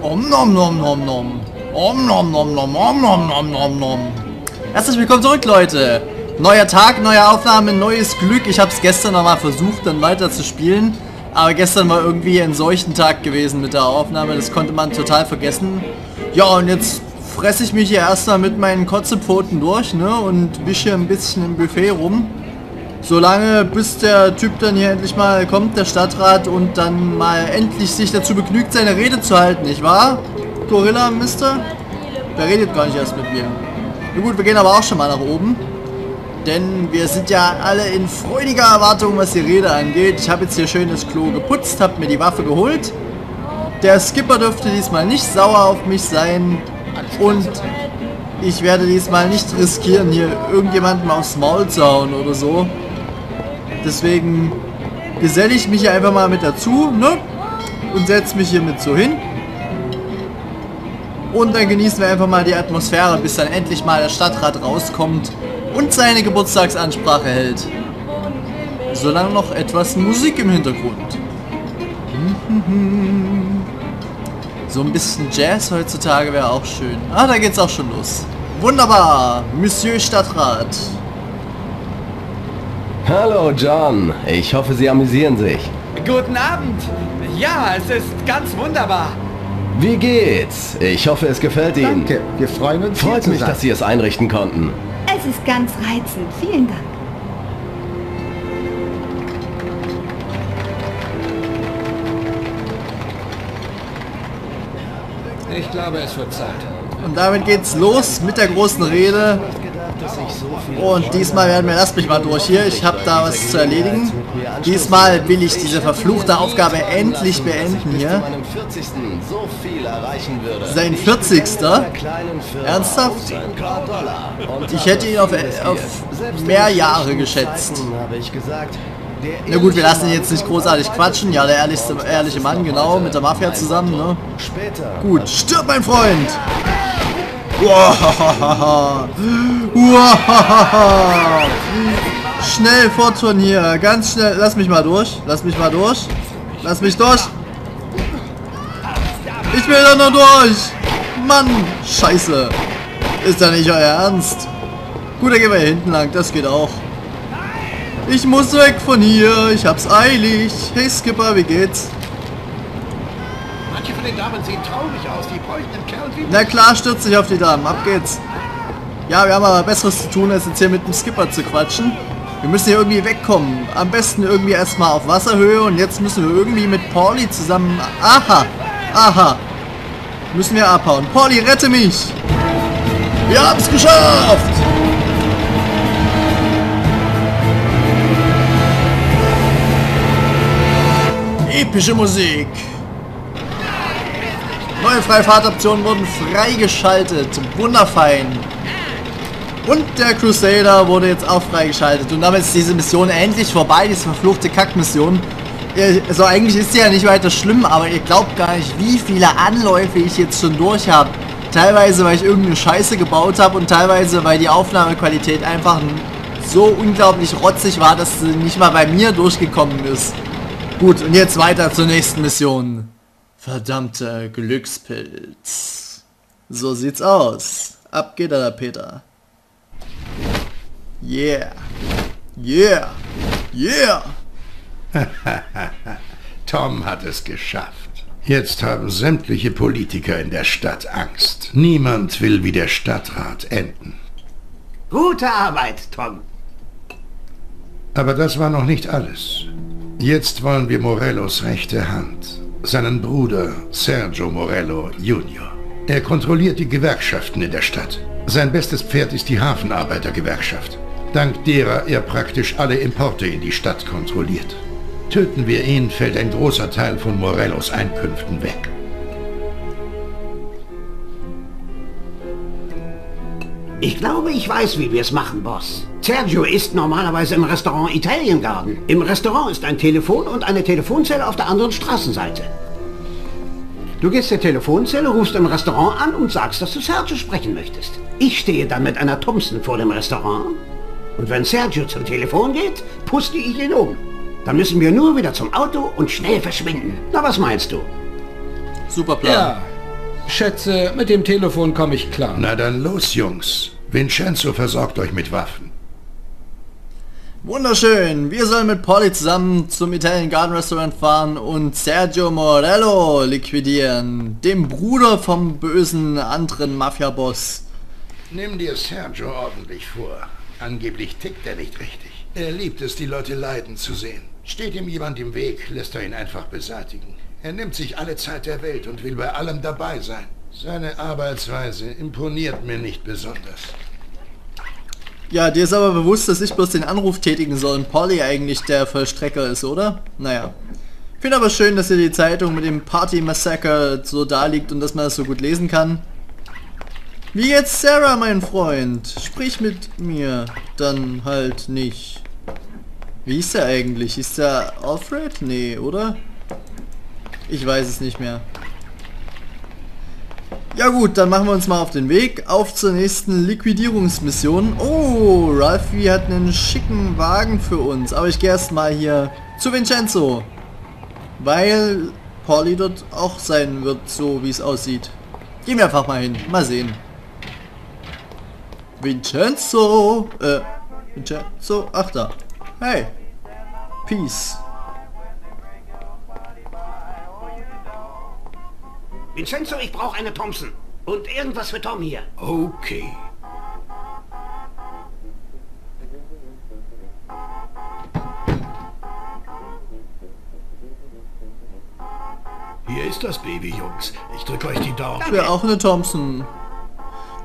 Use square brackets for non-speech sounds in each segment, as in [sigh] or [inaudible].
Om nom nom nom nom. Om nom nom nom om nom nom nom nom. Herzlich willkommen zurück, Leute. Neuer Tag, neue Aufnahme, neues Glück. Ich habe es gestern noch mal versucht, dann weiter zu spielen. Aber gestern war irgendwie ein solchen Tag gewesen mit der Aufnahme. Das konnte man total vergessen. Ja, und jetzt fresse ich mich hier erstmal mit meinen Kotzepfoten durch, ne? Und wische ein bisschen im Buffet rum. Solange bis der Typ dann hier endlich mal kommt, der Stadtrat, und dann mal endlich sich dazu begnügt, seine Rede zu halten, nicht wahr? Gorilla, Mister? Der redet gar nicht erst mit mir. Na gut, wir gehen aber auch schon mal nach oben. Denn wir sind ja alle in freudiger Erwartung, was die Rede angeht. Ich habe jetzt hier schön das Klo geputzt, habe mir die Waffe geholt. Der Skipper dürfte diesmal nicht sauer auf mich sein. Und ich werde diesmal nicht riskieren, hier irgendjemandem aufs Maul zu hauen oder so. Deswegen geselle ich mich hier einfach mal mit dazu, ne? Und setze mich hier mit so hin. Und dann genießen wir einfach mal die Atmosphäre, bis dann endlich mal der Stadtrat rauskommt und seine Geburtstagsansprache hält. Solange noch etwas Musik im Hintergrund. [laughs] So ein bisschen Jazz heutzutage wäre auch schön. Ah, da geht's auch schon los. Wunderbar, Monsieur Stadtrat. Hallo John, ich hoffe Sie amüsieren sich. Guten Abend. Ja, es ist ganz wunderbar. Wie geht's? Ich hoffe, es gefällt Ihnen. Danke, wir freuen uns hier Freut zu mich, sein. dass Sie es einrichten konnten. Es ist ganz reizend. Vielen Dank. Ich glaube, es wird Zeit. Und damit geht's los mit der großen Rede. Und diesmal werden wir, lasst mich mal durch hier, ich habe da was zu erledigen. Diesmal will ich diese verfluchte Aufgabe endlich beenden hier. meinem 40. so viel erreichen würde. Sein 40. Ernsthaft? Ich hätte ihn auf, auf mehr Jahre geschätzt. Na gut, wir lassen ihn jetzt nicht großartig quatschen. Ja, der ehrlichste, ehrliche Mann, genau, mit der Mafia zusammen, ne? Gut, stirb, mein Freund! Uahahaha. [laughs] Uahahaha. Schnell fort von hier, ganz schnell. Lass mich mal durch, lass mich mal durch. Lass mich durch. Ich will da nur durch. Mann, scheiße. Ist ja nicht euer Ernst. Gut, dann gehen wir hier hinten lang, das geht auch. Ich muss weg von hier, ich hab's eilig. Hey Skipper, wie geht's? Von den Damen sehen traurig aus. Die bräuchten einen Kerl wie Na klar, stürzt sich auf die Damen. Ab geht's. Ja, wir haben aber Besseres zu tun, als jetzt hier mit dem Skipper zu quatschen. Wir müssen hier irgendwie wegkommen. Am besten irgendwie erstmal auf Wasserhöhe und jetzt müssen wir irgendwie mit Pauli zusammen... Aha! Aha! Müssen wir abhauen. Pauli, rette mich! Wir haben's geschafft! Epische Musik! Neue Freifahrtoptionen wurden freigeschaltet. Wunderfein. Und der Crusader wurde jetzt auch freigeschaltet. Und damit ist diese Mission endlich vorbei, diese verfluchte Kackmission. Also eigentlich ist sie ja nicht weiter schlimm, aber ihr glaubt gar nicht, wie viele Anläufe ich jetzt schon durch habe. Teilweise, weil ich irgendeine Scheiße gebaut habe und teilweise, weil die Aufnahmequalität einfach so unglaublich rotzig war, dass sie nicht mal bei mir durchgekommen ist. Gut, und jetzt weiter zur nächsten Mission. Verdammter Glückspilz. So sieht's aus. Ab geht er, Peter. Yeah. Yeah. Yeah. [laughs] Tom hat es geschafft. Jetzt haben sämtliche Politiker in der Stadt Angst. Niemand will wie der Stadtrat enden. Gute Arbeit, Tom. Aber das war noch nicht alles. Jetzt wollen wir Morellos rechte Hand, seinen Bruder Sergio Morello Jr. Er kontrolliert die Gewerkschaften in der Stadt. Sein bestes Pferd ist die Hafenarbeitergewerkschaft, dank derer er praktisch alle Importe in die Stadt kontrolliert. Töten wir ihn, fällt ein großer Teil von Morellos Einkünften weg. Ich glaube, ich weiß, wie wir es machen, Boss. Sergio isst normalerweise im Restaurant Italian Garden. Im Restaurant ist ein Telefon und eine Telefonzelle auf der anderen Straßenseite. Du gehst der Telefonzelle, rufst im Restaurant an und sagst, dass du Sergio sprechen möchtest. Ich stehe dann mit einer Thompson vor dem Restaurant. Und wenn Sergio zum Telefon geht, puste ich ihn um. Dann müssen wir nur wieder zum Auto und schnell verschwinden. Na, was meinst du? Super Plan. Ja, Schätze, mit dem Telefon komme ich klar. Na dann los, Jungs. Vincenzo versorgt euch mit Waffen. Wunderschön. Wir sollen mit Polly zusammen zum Italian Garden Restaurant fahren und Sergio Morello liquidieren. Dem Bruder vom bösen anderen Mafia-Boss. Nimm dir Sergio ordentlich vor. Angeblich tickt er nicht richtig. Er liebt es, die Leute leiden zu sehen. Steht ihm jemand im Weg, lässt er ihn einfach beseitigen. Er nimmt sich alle Zeit der Welt und will bei allem dabei sein. Seine Arbeitsweise imponiert mir nicht besonders. Ja, dir ist aber bewusst, dass ich bloß den Anruf tätigen soll und Polly eigentlich der Vollstrecker ist, oder? Naja. Ich finde aber schön, dass hier die Zeitung mit dem Party Massacre so da liegt und dass man das so gut lesen kann. Wie jetzt Sarah, mein Freund? Sprich mit mir. Dann halt nicht. Wie ist der eigentlich? Ist der Alfred? Nee, oder? Ich weiß es nicht mehr. Ja gut, dann machen wir uns mal auf den Weg. Auf zur nächsten Liquidierungsmission. Oh, Ralphie hat einen schicken Wagen für uns. Aber ich gehe erst mal hier zu Vincenzo. Weil Pauli dort auch sein wird, so wie es aussieht. Gehen wir einfach mal hin. Mal sehen. Vincenzo! Äh, Vincenzo? Ach da. Hey. Peace. Vincenzo, ich brauche eine Thompson. Und irgendwas für Tom hier. Okay. Hier ist das Baby, Jungs. Ich drücke euch die Daumen. Ich wäre auch eine Thompson.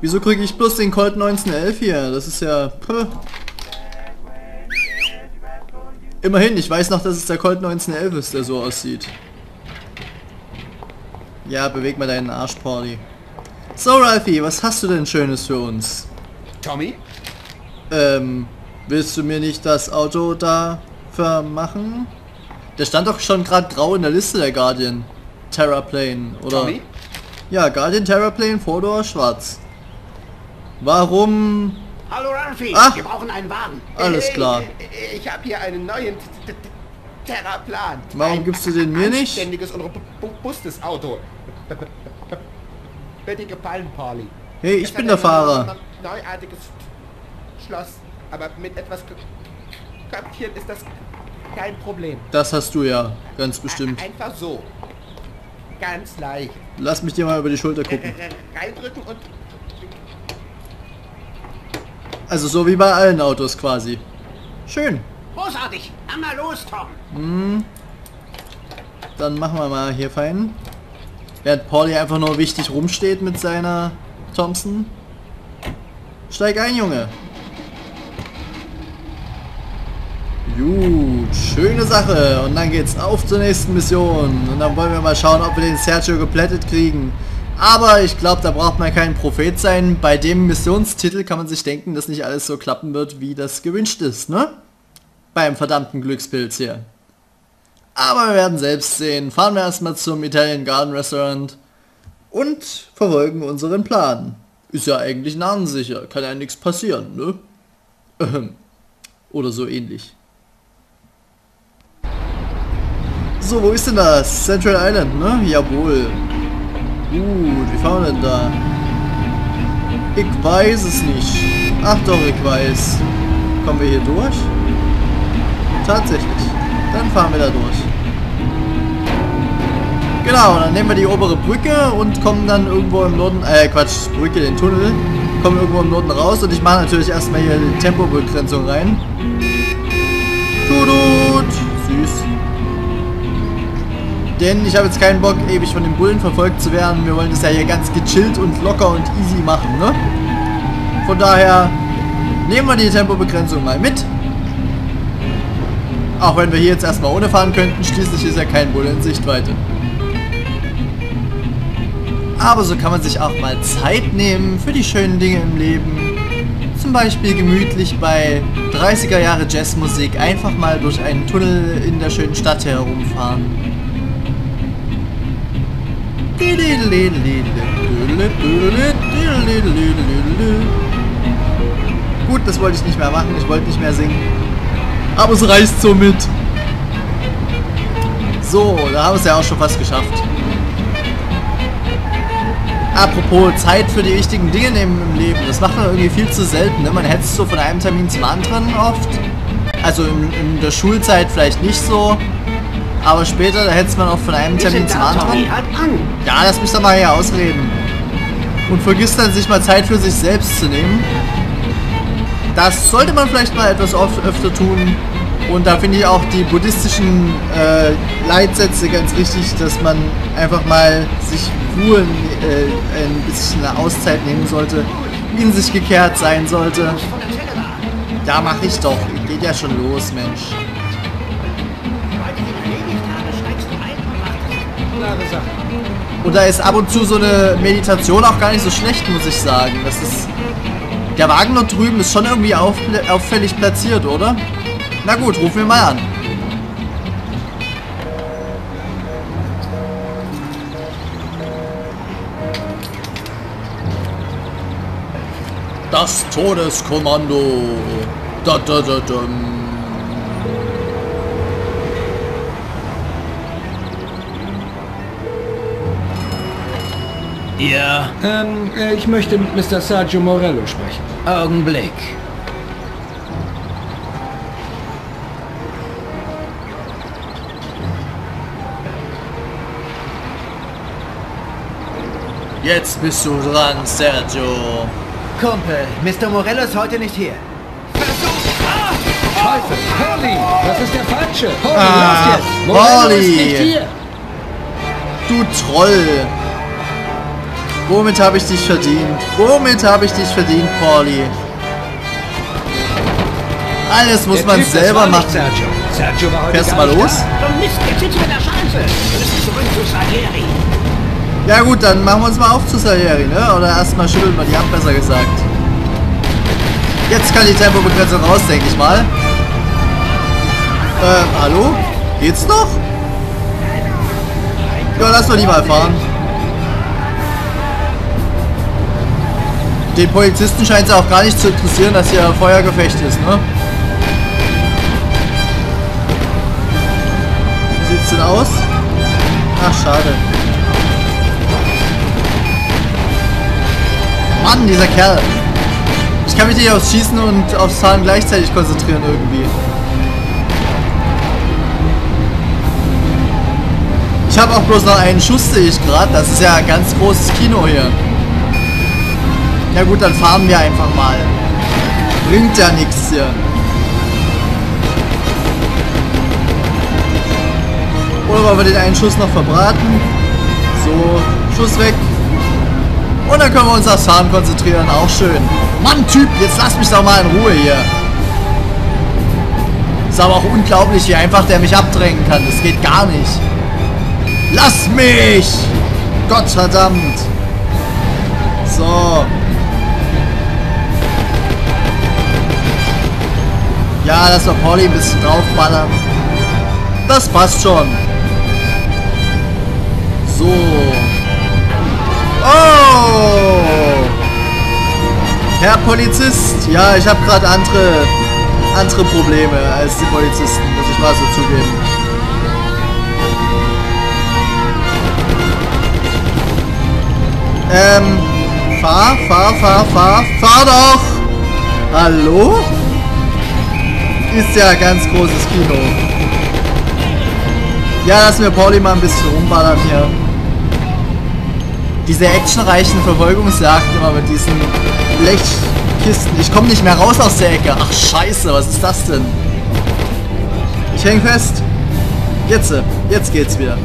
Wieso kriege ich bloß den Colt 1911 hier? Das ist ja... Puh. Immerhin, ich weiß noch, dass es der Colt 1911 ist, der so aussieht. Ja, beweg mal deinen Arsch, Pauli. So, Ralphie, was hast du denn Schönes für uns? Tommy? Ähm, willst du mir nicht das Auto da vermachen? Der stand doch schon gerade grau in der Liste der Guardian. Terraplane, oder? Tommy? Ja, Guardian Terraplane, Fordor, schwarz. Warum? Hallo Ralphie, Ach. wir brauchen einen Wagen. Alles klar. Ich, ich habe hier einen neuen Terraplan. Warum gibst du den mir nicht? Anständiges und robustes Auto. [laughs] Bitte gefallen. Hey, ich bin der Fahrer. Neuartiges Schloss, aber mit etwas Köpfchen ist das kein Problem. Das hast du ja, ganz bestimmt. Einfach so. Ganz leicht. Lass mich dir mal über die Schulter gucken. Reindrücken und Also so wie bei allen Autos quasi. Schön. Großartig. Dann mal los, Tom. Dann machen wir mal hier fein. Während Pauli einfach nur wichtig rumsteht mit seiner Thompson. Steig ein, Junge. Gut, schöne Sache. Und dann geht's auf zur nächsten Mission. Und dann wollen wir mal schauen, ob wir den Sergio geplättet kriegen. Aber ich glaube, da braucht man kein Prophet sein. Bei dem Missionstitel kann man sich denken, dass nicht alles so klappen wird, wie das gewünscht ist, ne? Beim verdammten Glückspilz hier. Aber wir werden selbst sehen. Fahren wir erstmal zum Italian Garden Restaurant und verfolgen unseren Plan. Ist ja eigentlich narrensicher, kann ja nichts passieren, ne? Oder so ähnlich. So, wo ist denn das? Central Island, ne? Jawohl. Gut, wie fahren wir denn da? Ich weiß es nicht. Ach doch, ich weiß. Kommen wir hier durch? Tatsächlich. Dann fahren wir da durch. Genau, dann nehmen wir die obere Brücke und kommen dann irgendwo im Norden, äh Quatsch, Brücke, den Tunnel, kommen irgendwo im Norden raus und ich mache natürlich erstmal hier die Tempobegrenzung rein. Tudut, süß. Denn ich habe jetzt keinen Bock, ewig von den Bullen verfolgt zu werden. Wir wollen das ja hier ganz gechillt und locker und easy machen, ne? Von daher nehmen wir die Tempobegrenzung mal mit. Auch wenn wir hier jetzt erstmal ohne fahren könnten, schließlich ist ja kein Bulle in Sichtweite. Aber so kann man sich auch mal Zeit nehmen für die schönen Dinge im Leben. Zum Beispiel gemütlich bei 30er Jahre Jazzmusik einfach mal durch einen Tunnel in der schönen Stadt herumfahren. Gut, das wollte ich nicht mehr machen, ich wollte nicht mehr singen. Aber es reicht so mit. So, da haben wir es ja auch schon fast geschafft. Apropos Zeit für die wichtigen Dinge nehmen im Leben. Das macht man irgendwie viel zu selten. Ne? Man hetzt so von einem Termin zum anderen oft. Also in, in der Schulzeit vielleicht nicht so. Aber später, da hetzt man auch von einem Termin zum da, anderen. Ja, lass mich doch mal hier ausreden. Und vergisst dann sich mal Zeit für sich selbst zu nehmen. Das sollte man vielleicht mal etwas oft, öfter tun. Und da finde ich auch die buddhistischen äh, Leitsätze ganz wichtig, dass man einfach mal sich Ruhe, äh, ein bisschen eine Auszeit nehmen sollte, in sich gekehrt sein sollte. Da. Ja, mach ich doch. Geht ja schon los, Mensch. Und da ist ab und zu so eine Meditation auch gar nicht so schlecht, muss ich sagen. Das ist. Der Wagen dort drüben ist schon irgendwie auf, auffällig platziert, oder? Na gut, rufen wir mal an. Das Todeskommando. Da, da, da, dum. Ja, Ähm, äh, ich möchte mit Mr. Sergio Morello sprechen. Augenblick. Jetzt bist du dran, Sergio. Kumpel, Mr. Morello ist heute nicht hier. Teufel! Polly! Das ist der Falsche! Polly, Ah, los jetzt! Morello Polly. ist nicht hier! Du Troll! Womit habe ich dich verdient? Womit habe ich dich verdient, Pauli? Alles muss Der man Typ, das selber machen. Sergio. Sergio war heute Fährst du mal los? Sitzen wir in der Scheiße. Wir müssen zurück zu Salieri. Ja gut, dann machen wir uns mal auf zu Salieri, ne? Oder erstmal schütteln wir die ab, besser gesagt. Jetzt kann die Tempobegrenzung raus, denke ich mal. Ähm, hallo? Geht's noch? Ja, lass doch die mal fahren. Den Polizisten scheint es auch gar nicht zu interessieren, dass hier Feuergefecht ist, ne? Wie sieht's denn aus? Ach, schade. Mann, dieser Kerl. Ich kann mich nicht aufs Schießen und aufs Fahren gleichzeitig konzentrieren irgendwie. Ich habe auch bloß noch einen Schuss, sehe ich gerade. Das ist ja ganz großes Kino hier. Ja gut, dann fahren wir einfach mal. Bringt ja nichts hier. Oder wollen wir den einen Schuss noch verbraten? So, Schuss weg. Und dann können wir uns aufs Fahren konzentrieren. Auch schön. Mann, Typ, jetzt lass mich doch mal in Ruhe hier. Ist aber auch unglaublich, wie einfach der mich abdrängen kann. Das geht gar nicht. Lass mich! Gott verdammt. So. Ja, lass doch Pauli ein bisschen draufballern. Das passt schon. So. Oh! Herr Polizist, ja, ich habe gerade andere andere Probleme als die Polizisten, muss ich mal so zugeben. Ähm, fahr, fahr, fahr, fahr, fahr doch! Hallo? Ist ja ein ganz großes Kino. Ja, lass mir Pauli mal ein bisschen rumballern hier. Diese actionreichen Verfolgungsjagden immer mit diesen Blechkisten. Ich komme nicht mehr raus aus der Ecke. Ach scheiße, was ist das denn? Ich häng fest. Jetzt, jetzt geht's wieder.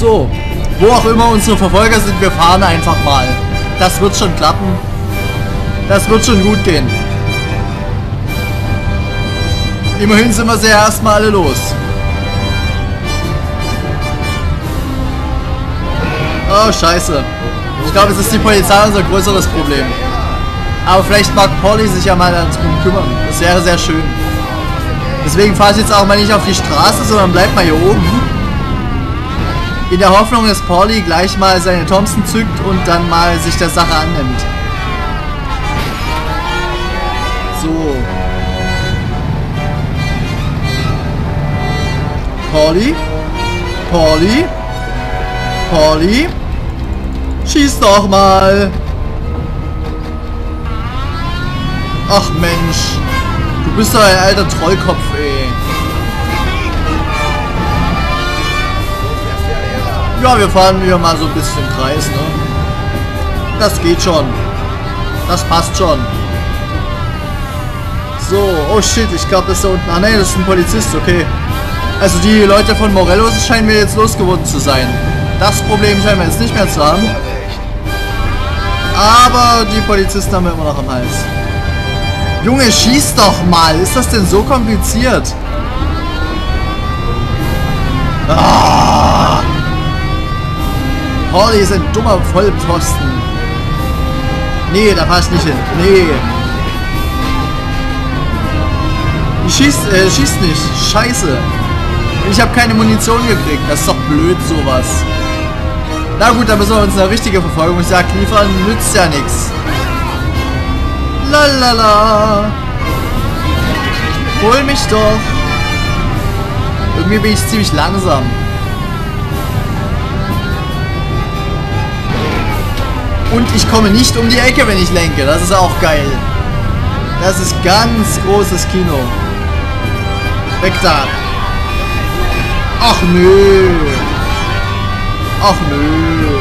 So, wo auch immer unsere Verfolger sind, wir fahren einfach mal. Das wird schon klappen. Das wird schon gut gehen. Immerhin sind wir ja erstmal alle los. Oh, scheiße. Ich glaube, es ist die Polizei unser größeres Problem. Aber vielleicht mag Polly sich ja mal darum kümmern. Das wäre sehr schön. Deswegen fahre ich jetzt auch mal nicht auf die Straße, sondern bleib mal hier oben. In der Hoffnung, dass Pauli gleich mal seine Thompson zückt und dann mal sich der Sache annimmt. So. Pauli? Pauli? Pauli? Schieß doch mal. Ach Mensch. Du bist doch ein alter Trollkopf, ey. Ja, wir fahren hier mal so ein bisschen Kreis, ne? Das geht schon. Das passt schon. So, oh shit, ich glaube, das ist da unten. Ah, ne, das ist ein Polizist, okay. Also die Leute von Morelos scheinen mir jetzt losgeworden zu sein. Das Problem scheinen wir jetzt nicht mehr zu haben. Aber die Polizisten haben wir immer noch am Hals. Junge, schieß doch mal. Ist das denn so kompliziert? Ah. Holly ist ein dummer Vollpfosten. Nee, da ich nicht hin. Nee. Ich schieß, äh, schieß nicht. Scheiße. Ich habe keine Munition gekriegt. Das ist doch blöd, sowas. Na gut, dann müssen wir uns eine richtige Verfolgungsjagd liefern. Nützt ja nichts. Lalala. Hol mich doch. Irgendwie bin ich ziemlich langsam. Und ich komme nicht um die Ecke, wenn ich lenke. Das ist auch geil. Das ist ganz großes Kino. Weg da. Ach nö. Ach nö.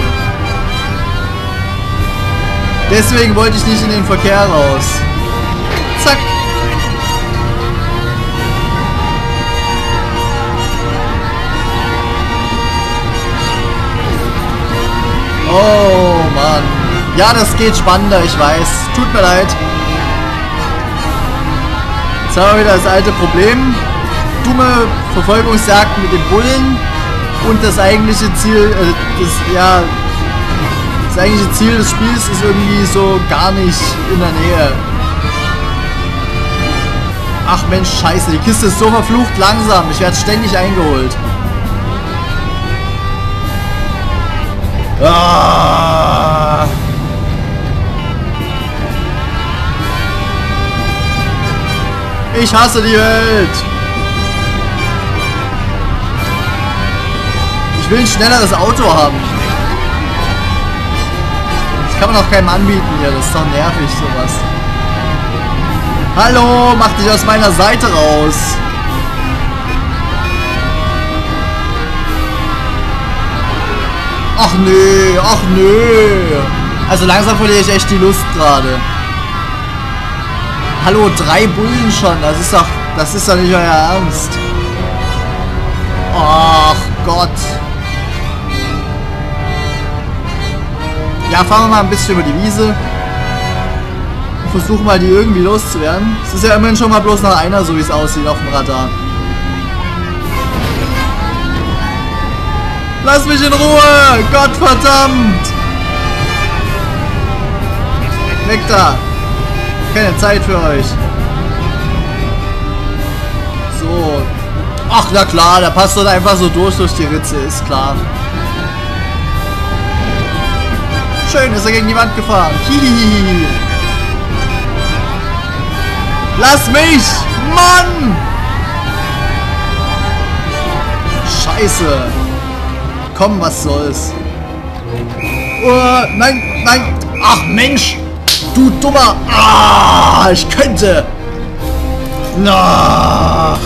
Deswegen wollte ich nicht in den Verkehr raus. Zack. Oh Mann. Ja, das geht spannender, ich weiß. Tut mir leid. Jetzt haben wir wieder das alte Problem. Dumme Verfolgungsjagd mit den Bullen. Und das eigentliche Ziel, äh, das, ja, das eigentliche Ziel des Spiels ist irgendwie so gar nicht in der Nähe. Ach Mensch, scheiße, die Kiste ist so verflucht langsam. Ich werde ständig eingeholt. Ah. Ich hasse die Welt. Ich will ein schnelleres Auto haben. Das kann man auch keinem anbieten hier. Das ist doch nervig, sowas. Hallo, mach dich aus meiner Seite raus. Ach nö, ach nö. Also langsam verliere ich echt die Lust gerade. Hallo, drei Bullen schon. Das ist doch, das ist doch nicht euer Ernst. Ach Gott. Ja, fahren wir mal ein bisschen über die Wiese. Und versuchen mal, die irgendwie loszuwerden. Es ist ja immerhin schon mal bloß nach einer, so wie es aussieht auf dem Radar. Lass mich in Ruhe! Gott verdammt! Weg da! Keine Zeit für euch. So. Ach, na klar, der passt dort einfach so durch durch die Ritze, ist klar. Schön, ist er gegen die Wand gefahren. Hihihi. Lass mich! Mann! Scheiße. Komm, was soll's. Oh, nein, nein. Ach, Mensch. Du dummer. Ah, ich könnte. Ach.